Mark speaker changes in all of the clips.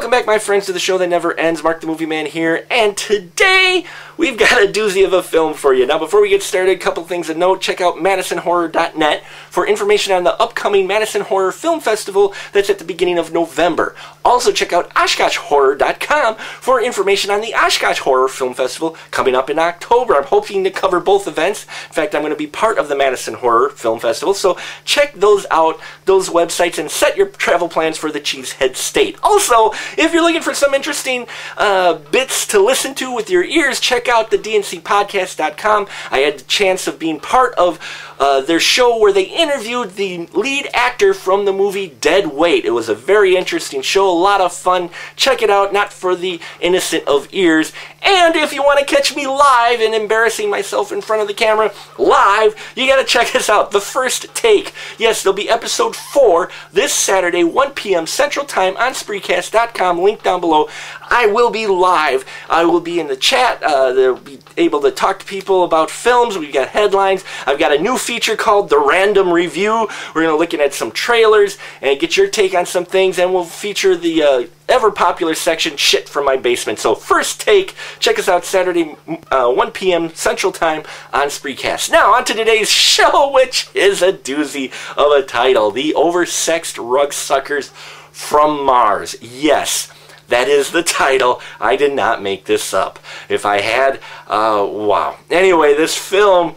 Speaker 1: back, my friends, to the show that never ends. Mark the Movie Man here, and today we've got a doozy of a film for you. Now, before we get started, a couple things to note. Check out MadisonHorror.net for information on the upcoming Madison Horror Film Festival that's at the beginning of November. Also, check out OshkoshHorror.com for information on the Oshkosh Horror Film Festival coming up in October. I'm hoping to cover both events. In fact, I'm going to be part of the Madison Horror Film Festival, so check those out, those websites, and set your travel plans for the Cheesehead State. Also, if you're looking for some interesting uh, bits to listen to with your ears, check out the DNCpodcast.com. I had the chance of being part of uh, their show where they interviewed the lead actor from the movie Dead Weight. It was a very interesting show, a lot of fun. Check it out, not for the innocent of ears. And if you want to catch me live and embarrassing myself in front of the camera live, you got to check this out. The First Take. Yes, there'll be episode 4 this Saturday, 1 p.m. Central Time on Spreecast.com. Link down below. I will be live. I will be in the chat. Uh, they'll be able to talk to people about films. We've got headlines. I've got a new feature called The Random Review. We're going to look at some trailers and get your take on some things, and we'll feature the uh, ever popular section, Shit from My Basement. So, first take, check us out Saturday, uh, 1 p.m. Central Time on Spreecast. Now, on to today's show, which is a doozy of a title The Oversexed Rug Suckers from Mars. Yes. That is the title. I did not make this up. If I had, uh, wow. Anyway, this film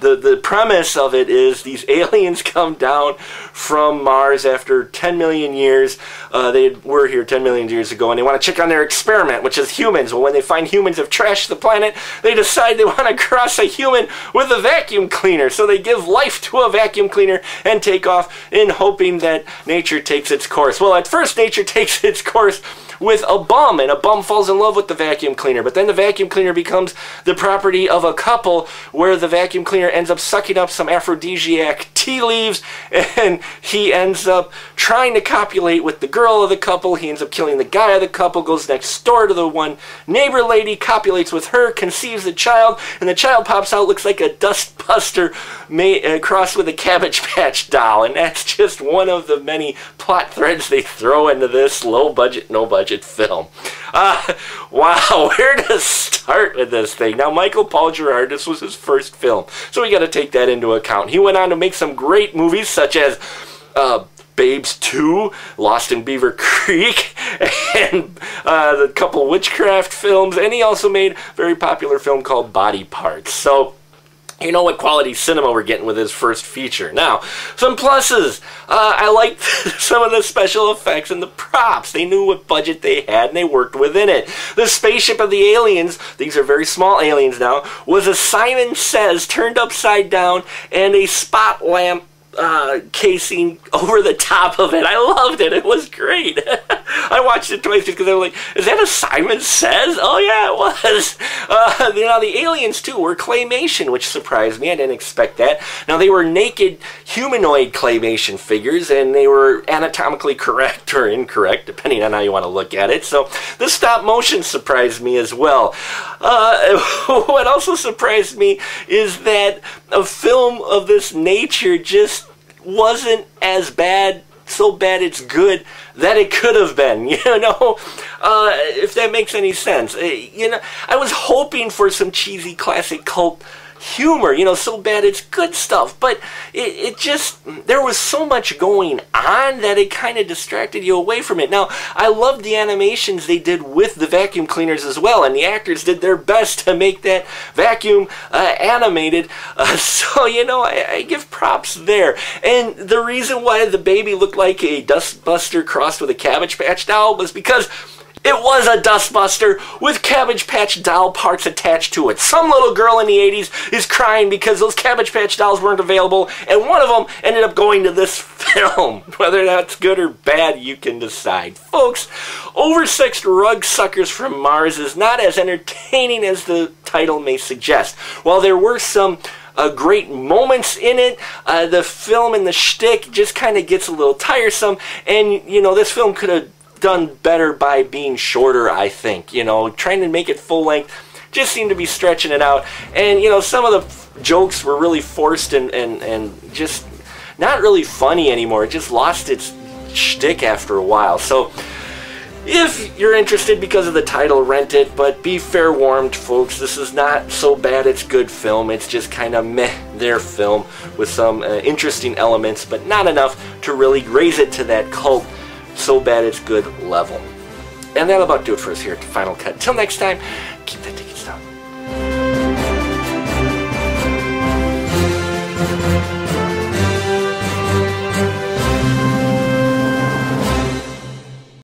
Speaker 1: the the premise of it is these aliens come down from Mars after 10 million years. Uh, they were here 10 million years ago, and they want to check on their experiment, which is humans. Well, when they find humans have trashed the planet, they decide they want to cross a human with a vacuum cleaner. So they give life to a vacuum cleaner and take off in hoping that nature takes its course. Well, at first, nature takes its course with a bum, and a bum falls in love with the vacuum cleaner. But then the vacuum cleaner becomes the property of a couple where the vacuum cleaner ends up sucking up some aphrodisiac tea leaves, and he ends up trying to copulate with the girl of the couple. He ends up killing the guy of the couple, goes next door to the one neighbor lady, copulates with her, conceives a child, and the child pops out, looks like a dustbuster uh, crossed with a Cabbage Patch doll. And that's just one of the many plot threads they throw into this low budget, no budget film. Uh, wow, where to start with this thing? Now, Michael Paul Girard, this was his first film, so we got to take that into account. He went on to make some great movies such as uh, Babes 2, Lost in Beaver Creek, and uh, the couple witchcraft films, and he also made a very popular film called Body Parts. So, you know what quality cinema we're getting with his first feature. Now, some pluses. Uh, I liked some of the special effects and the props. They knew what budget they had and they worked within it. The spaceship of the aliens, these are very small aliens now, was a Simon Says turned upside down and a spot lamp uh, casing over the top of it. I loved it. It was great. I watched it twice because I was like, is that a Simon Says? Oh, yeah, it was. Uh, you the aliens, too, were claymation, which surprised me. I didn't expect that. Now, they were naked humanoid claymation figures, and they were anatomically correct or incorrect, depending on how you want to look at it. So, the stop motion surprised me as well. Uh, what also surprised me is that a film of this nature just wasn't as bad so bad it's good that it could have been you know? Uh, if that makes any sense. Uh, you know i was hoping for some cheesy classic cult humor, you know, so bad it's good stuff. But it, it just, there was so much going on that it kind of distracted you away from it. Now, I loved the animations they did with the vacuum cleaners as well, and the actors did their best to make that vacuum uh, animated. Uh, so, you know, I, I give props there. And the reason why the baby looked like a dustbuster crossed with a Cabbage Patch doll was because it was a dustbuster with Cabbage Patch doll parts attached to it. Some little girl in the 80s is crying because those Cabbage Patch dolls weren't available, and one of them ended up going to this film. Whether that's good or bad, you can decide. Folks, Oversexed Rug Suckers from Mars is not as entertaining as the title may suggest. While there were some uh, great moments in it. Uh, the film and the shtick just kind of gets a little tiresome, and you know this film could have done better by being shorter, I think. You know, trying to make it full length just seemed to be stretching it out. And, you know, some of the jokes were really forced and, and, and just not really funny anymore. It just lost its shtick after a while. So, if you're interested because of the title, rent it, but be fair warned, folks. This is not so bad it's good film. It's just kind of meh, their film with some uh, interesting elements, but not enough to really raise it to that cult so bad it's good level. And that'll about do it for us here at the Final Cut. Till next time, keep that ticket stuff.